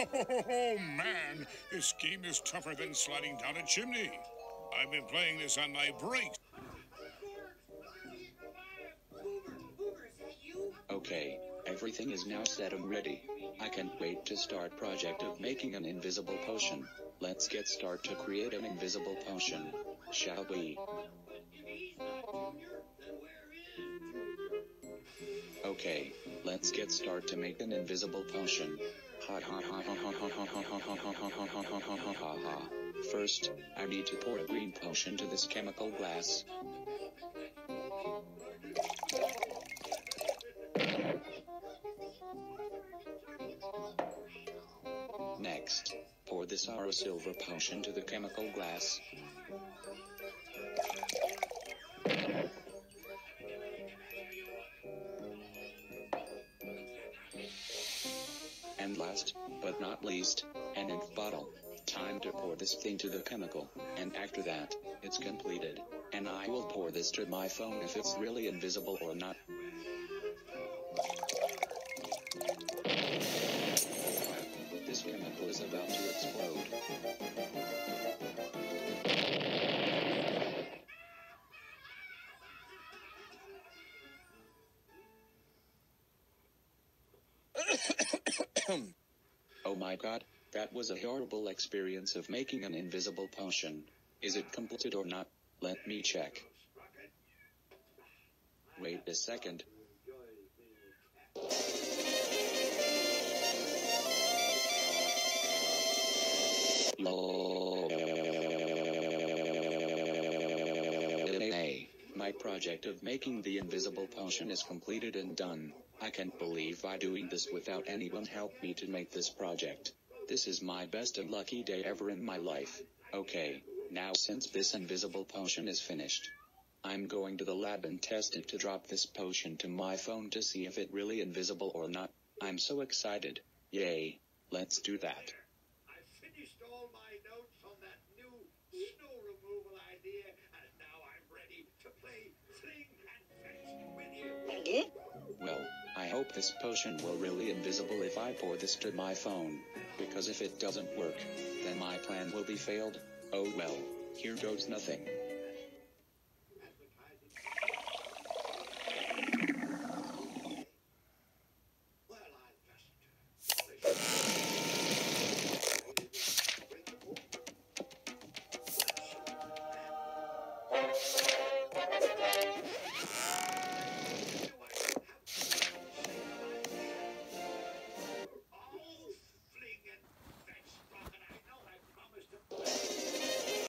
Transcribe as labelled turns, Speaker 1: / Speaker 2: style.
Speaker 1: Oh, man, this game is tougher than sliding down a chimney. I've been playing this on my break.
Speaker 2: Okay, everything is now set and ready. I can't wait to start project of making an invisible potion. Let's get start to create an invisible potion. Shall we? Okay, let's get start to make an invisible potion. Ha ha ha ha First, I need to pour a green potion to this chemical glass. Next, pour this Aura silver potion to the chemical glass. But not least, an ink bottle. Time to pour this thing to the chemical, and after that, it's completed. And I will pour this to my phone if it's really invisible or not. This chemical is about to explode. Oh my god, that was a horrible experience of making an invisible potion. Is it completed or not? Let me check. Wait a second. Project of making the invisible potion is completed and done. I can't believe I doing this without anyone help me to make this project. This is my best and lucky day ever in my life. Okay, now since this invisible potion is finished, I'm going to the lab and test it to drop this potion to my phone to see if it really invisible or not. I'm so excited. Yay. Let's do that.
Speaker 3: I finished all my notes on that new snow removal idea,
Speaker 2: Well, I hope this potion will really invisible if I pour this to my phone. Because if it doesn't work, then my plan will be failed. Oh well, here goes nothing.